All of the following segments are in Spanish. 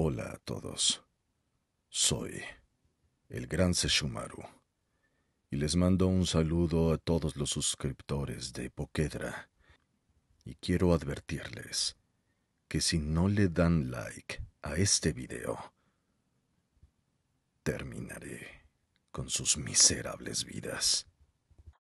Hola a todos. Soy el gran Seshumaru y les mando un saludo a todos los suscriptores de Pokedra y quiero advertirles que si no le dan like a este video, terminaré con sus miserables vidas.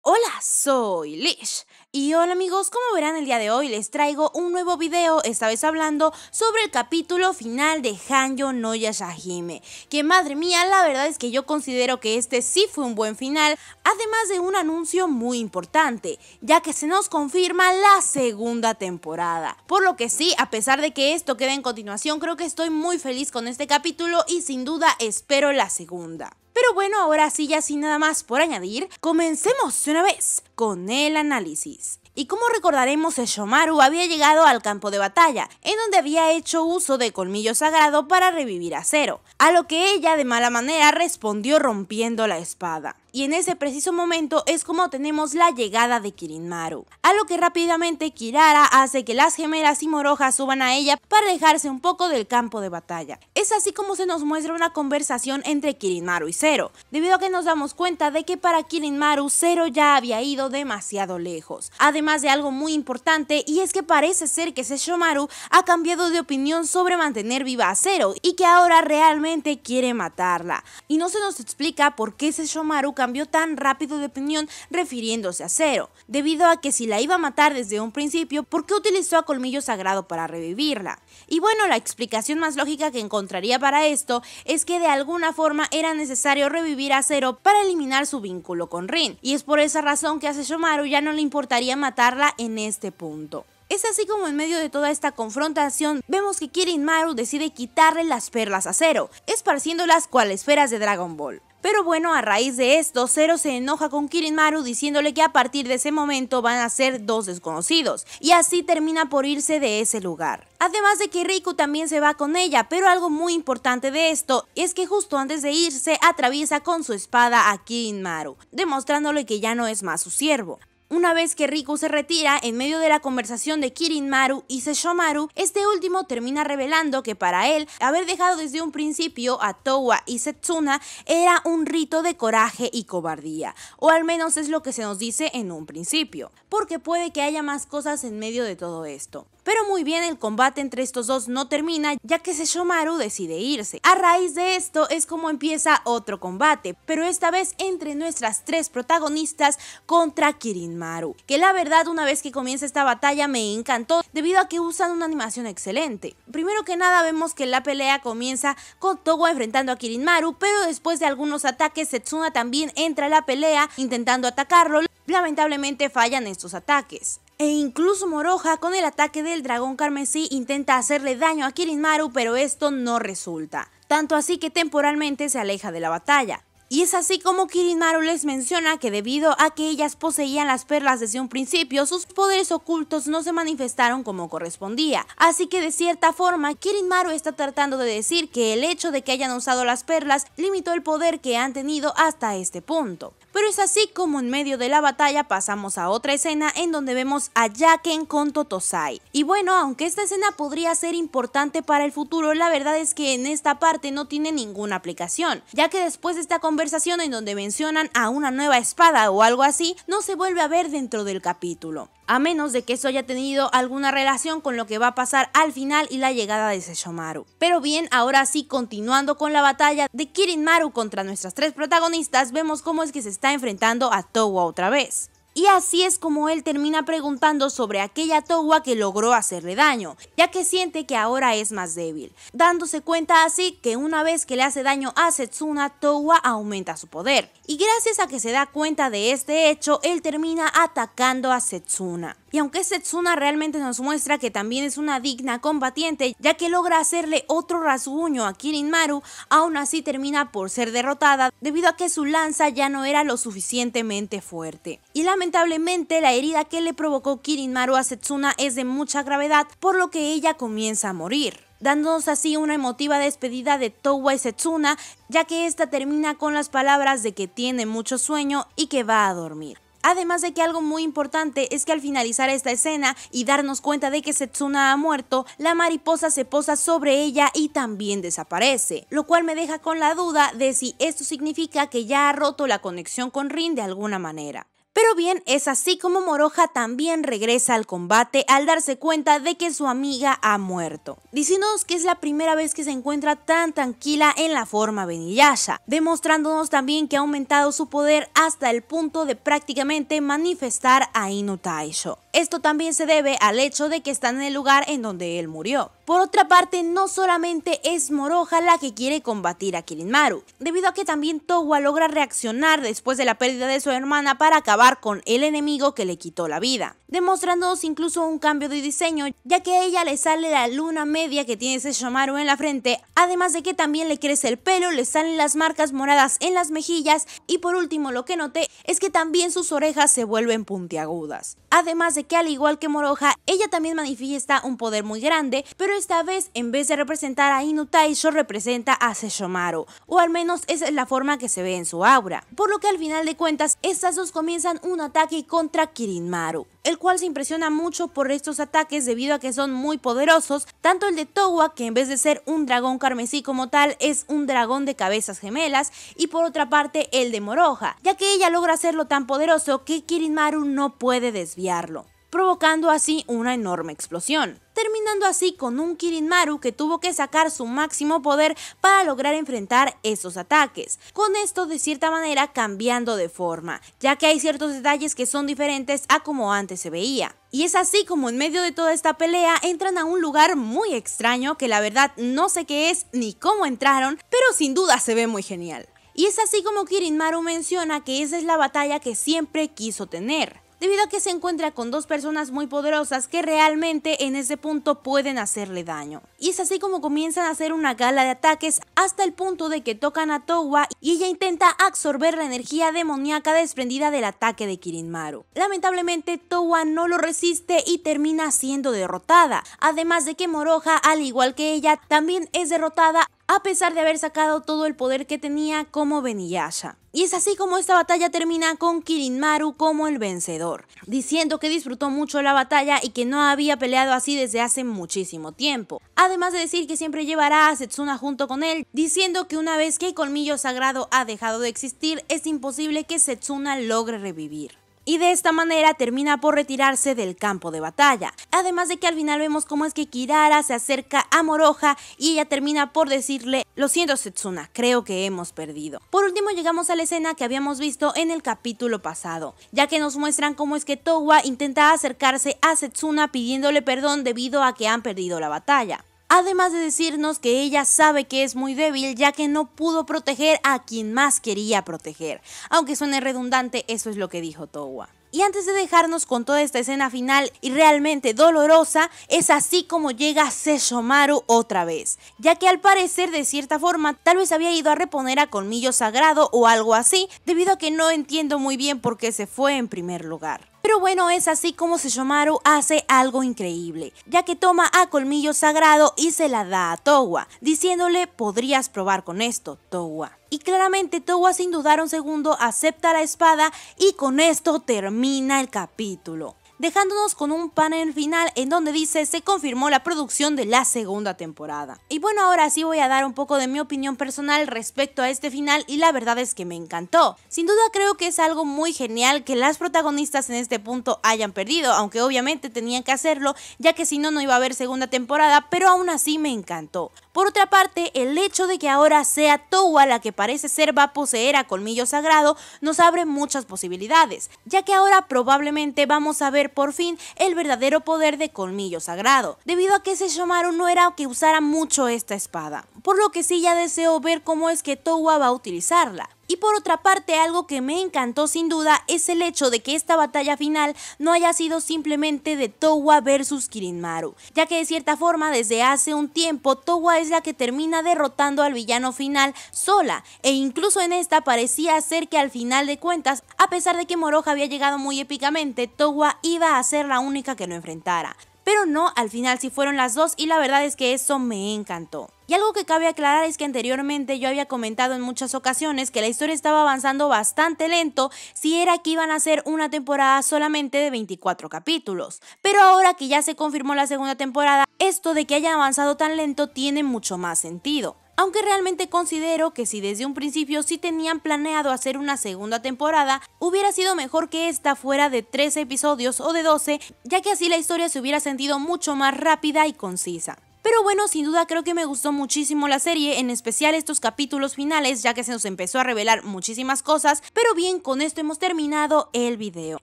Hola, soy Lish. Y hola amigos, como verán el día de hoy les traigo un nuevo video, esta vez hablando sobre el capítulo final de Hanyo no Yashahime. Que madre mía, la verdad es que yo considero que este sí fue un buen final, además de un anuncio muy importante, ya que se nos confirma la segunda temporada. Por lo que sí, a pesar de que esto quede en continuación, creo que estoy muy feliz con este capítulo y sin duda espero la segunda. Pero bueno, ahora sí, ya sin nada más por añadir, comencemos de una vez con el análisis. Y como recordaremos, Shomaru había llegado al campo de batalla, en donde había hecho uso de colmillo sagrado para revivir a Zero, a lo que ella de mala manera respondió rompiendo la espada y en ese preciso momento es como tenemos la llegada de Kirinmaru, a lo que rápidamente Kirara hace que las gemelas y Moroja suban a ella para alejarse un poco del campo de batalla. Es así como se nos muestra una conversación entre Kirinmaru y Zero, debido a que nos damos cuenta de que para Kirinmaru Zero ya había ido demasiado lejos, además de algo muy importante y es que parece ser que Sesshomaru ha cambiado de opinión sobre mantener viva a Zero y que ahora realmente quiere matarla, y no se nos explica por qué Sesshomaru cambió tan rápido de opinión refiriéndose a Zero, debido a que si la iba a matar desde un principio, ¿por qué utilizó a Colmillo Sagrado para revivirla? Y bueno, la explicación más lógica que encontraría para esto es que de alguna forma era necesario revivir a Zero para eliminar su vínculo con Rin, y es por esa razón que a Sesshomaru ya no le importaría matarla en este punto. Es así como en medio de toda esta confrontación vemos que Kirin Maru decide quitarle las perlas a Zero, esparciéndolas cual esferas de Dragon Ball. Pero bueno, a raíz de esto, Zero se enoja con Kirinmaru diciéndole que a partir de ese momento van a ser dos desconocidos, y así termina por irse de ese lugar. Además de que Riku también se va con ella, pero algo muy importante de esto es que justo antes de irse atraviesa con su espada a Kirinmaru, demostrándole que ya no es más su siervo. Una vez que Riku se retira, en medio de la conversación de Kirinmaru y Sesshomaru, este último termina revelando que para él, haber dejado desde un principio a Towa y Setsuna era un rito de coraje y cobardía, o al menos es lo que se nos dice en un principio, porque puede que haya más cosas en medio de todo esto. Pero muy bien, el combate entre estos dos no termina, ya que Sesshomaru decide irse. A raíz de esto es como empieza otro combate, pero esta vez entre nuestras tres protagonistas contra Kirinmaru, que la verdad una vez que comienza esta batalla me encantó debido a que usan una animación excelente. Primero que nada vemos que la pelea comienza con Towa enfrentando a Kirinmaru, pero después de algunos ataques Setsuna también entra a la pelea intentando atacarlo, lamentablemente fallan estos ataques. E incluso Moroja con el ataque del dragón carmesí intenta hacerle daño a Kirinmaru pero esto no resulta, tanto así que temporalmente se aleja de la batalla. Y es así como Kirinmaru les menciona que debido a que ellas poseían las perlas desde un principio, sus poderes ocultos no se manifestaron como correspondía. Así que de cierta forma, Kirinmaru está tratando de decir que el hecho de que hayan usado las perlas limitó el poder que han tenido hasta este punto. Pero es así como en medio de la batalla pasamos a otra escena en donde vemos a Jaken con Totosai. Y bueno, aunque esta escena podría ser importante para el futuro, la verdad es que en esta parte no tiene ninguna aplicación, ya que después de esta conversación en donde mencionan a una nueva espada o algo así, no se vuelve a ver dentro del capítulo a menos de que eso haya tenido alguna relación con lo que va a pasar al final y la llegada de Sesshomaru. Pero bien, ahora sí, continuando con la batalla de Kirinmaru contra nuestras tres protagonistas, vemos cómo es que se está enfrentando a Towa otra vez. Y así es como él termina preguntando sobre aquella Towa que logró hacerle daño, ya que siente que ahora es más débil, dándose cuenta así que una vez que le hace daño a Setsuna, Towa aumenta su poder. Y gracias a que se da cuenta de este hecho, él termina atacando a Setsuna. Y aunque Setsuna realmente nos muestra que también es una digna combatiente, ya que logra hacerle otro rasguño a Kirinmaru, aún así termina por ser derrotada debido a que su lanza ya no era lo suficientemente fuerte. Y lamentablemente la herida que le provocó Kirinmaru a Setsuna es de mucha gravedad, por lo que ella comienza a morir dándonos así una emotiva despedida de Towa y Setsuna, ya que esta termina con las palabras de que tiene mucho sueño y que va a dormir. Además de que algo muy importante es que al finalizar esta escena y darnos cuenta de que Setsuna ha muerto, la mariposa se posa sobre ella y también desaparece, lo cual me deja con la duda de si esto significa que ya ha roto la conexión con Rin de alguna manera. Pero bien, es así como Moroja también regresa al combate al darse cuenta de que su amiga ha muerto, diciéndonos que es la primera vez que se encuentra tan tranquila en la forma Beniyasha, demostrándonos también que ha aumentado su poder hasta el punto de prácticamente manifestar a Inu Taisho. Esto también se debe al hecho de que están en el lugar en donde él murió. Por otra parte, no solamente es Moroja la que quiere combatir a Kirinmaru, debido a que también Towa logra reaccionar después de la pérdida de su hermana para acabar con el enemigo que le quitó la vida, demostrándonos incluso un cambio de diseño, ya que a ella le sale la luna media que tiene Sesshomaru en la frente, además de que también le crece el pelo, le salen las marcas moradas en las mejillas y por último lo que noté es que también sus orejas se vuelven puntiagudas. Además de que al igual que Moroja, ella también manifiesta un poder muy grande, pero esta vez en vez de representar a Inu Taisho representa a Sesshomaru, o al menos esa es la forma que se ve en su aura. Por lo que al final de cuentas, estas dos comienzan un ataque contra Kirinmaru el cual se impresiona mucho por estos ataques debido a que son muy poderosos, tanto el de Towa, que en vez de ser un dragón carmesí como tal, es un dragón de cabezas gemelas, y por otra parte el de Moroja, ya que ella logra hacerlo tan poderoso que Kirinmaru no puede desviarlo provocando así una enorme explosión, terminando así con un Kirinmaru que tuvo que sacar su máximo poder para lograr enfrentar esos ataques, con esto de cierta manera cambiando de forma, ya que hay ciertos detalles que son diferentes a como antes se veía. Y es así como en medio de toda esta pelea entran a un lugar muy extraño que la verdad no sé qué es ni cómo entraron, pero sin duda se ve muy genial. Y es así como Kirinmaru menciona que esa es la batalla que siempre quiso tener debido a que se encuentra con dos personas muy poderosas que realmente en ese punto pueden hacerle daño. Y es así como comienzan a hacer una gala de ataques hasta el punto de que tocan a Towa y ella intenta absorber la energía demoníaca desprendida del ataque de Kirinmaru. Lamentablemente Towa no lo resiste y termina siendo derrotada, además de que Moroja, al igual que ella, también es derrotada a pesar de haber sacado todo el poder que tenía como Beniyasha. Y es así como esta batalla termina con Kirinmaru como el vencedor, diciendo que disfrutó mucho la batalla y que no había peleado así desde hace muchísimo tiempo. Además de decir que siempre llevará a Setsuna junto con él, diciendo que una vez que el colmillo sagrado ha dejado de existir, es imposible que Setsuna logre revivir y de esta manera termina por retirarse del campo de batalla. Además de que al final vemos cómo es que Kirara se acerca a Moroja y ella termina por decirle, lo siento Setsuna, creo que hemos perdido. Por último llegamos a la escena que habíamos visto en el capítulo pasado, ya que nos muestran cómo es que Towa intenta acercarse a Setsuna pidiéndole perdón debido a que han perdido la batalla además de decirnos que ella sabe que es muy débil ya que no pudo proteger a quien más quería proteger. Aunque suene redundante, eso es lo que dijo Towa. Y antes de dejarnos con toda esta escena final y realmente dolorosa, es así como llega Seshomaru otra vez, ya que al parecer de cierta forma tal vez había ido a reponer a Colmillo Sagrado o algo así, debido a que no entiendo muy bien por qué se fue en primer lugar. Pero bueno, es así como Sesshomaru hace algo increíble, ya que toma a Colmillo Sagrado y se la da a Towa, diciéndole podrías probar con esto, Towa. Y claramente Towa sin dudar un segundo acepta la espada y con esto termina el capítulo dejándonos con un panel final en donde dice se confirmó la producción de la segunda temporada. Y bueno, ahora sí voy a dar un poco de mi opinión personal respecto a este final y la verdad es que me encantó. Sin duda creo que es algo muy genial que las protagonistas en este punto hayan perdido, aunque obviamente tenían que hacerlo, ya que si no no iba a haber segunda temporada, pero aún así me encantó. Por otra parte, el hecho de que ahora sea Towa la que parece ser va a poseer a Colmillo Sagrado nos abre muchas posibilidades, ya que ahora probablemente vamos a ver por fin el verdadero poder de Colmillo Sagrado, debido a que ese Shomaru no era que usara mucho esta espada, por lo que sí ya deseo ver cómo es que Towa va a utilizarla. Y por otra parte, algo que me encantó sin duda es el hecho de que esta batalla final no haya sido simplemente de Towa versus Kirinmaru, ya que de cierta forma desde hace un tiempo Towa es la que termina derrotando al villano final sola, e incluso en esta parecía ser que al final de cuentas, a pesar de que Moroja había llegado muy épicamente, Towa iba a ser la única que lo enfrentara pero no, al final sí fueron las dos y la verdad es que eso me encantó. Y algo que cabe aclarar es que anteriormente yo había comentado en muchas ocasiones que la historia estaba avanzando bastante lento si era que iban a ser una temporada solamente de 24 capítulos. Pero ahora que ya se confirmó la segunda temporada, esto de que haya avanzado tan lento tiene mucho más sentido. Aunque realmente considero que si desde un principio sí tenían planeado hacer una segunda temporada, hubiera sido mejor que esta fuera de 13 episodios o de 12, ya que así la historia se hubiera sentido mucho más rápida y concisa. Pero bueno, sin duda creo que me gustó muchísimo la serie, en especial estos capítulos finales, ya que se nos empezó a revelar muchísimas cosas. Pero bien, con esto hemos terminado el video.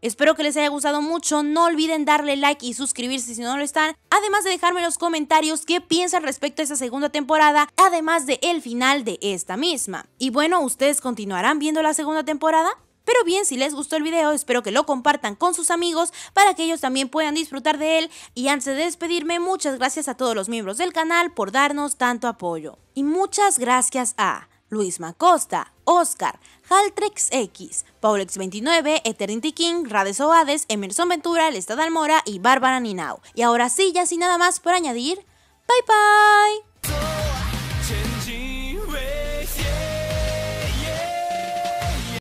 Espero que les haya gustado mucho, no olviden darle like y suscribirse si no lo están. Además de dejarme en los comentarios qué piensan respecto a esta segunda temporada, además de el final de esta misma. Y bueno, ¿ustedes continuarán viendo la segunda temporada? Pero bien, si les gustó el video, espero que lo compartan con sus amigos para que ellos también puedan disfrutar de él. Y antes de despedirme, muchas gracias a todos los miembros del canal por darnos tanto apoyo. Y muchas gracias a Luis Macosta, Oscar, Haltrex X, Paulex29, Eternity King, Rades Oades, Emerson Ventura, Lestad Almora y Bárbara Ninao. Y ahora sí, ya sin nada más por añadir, bye bye.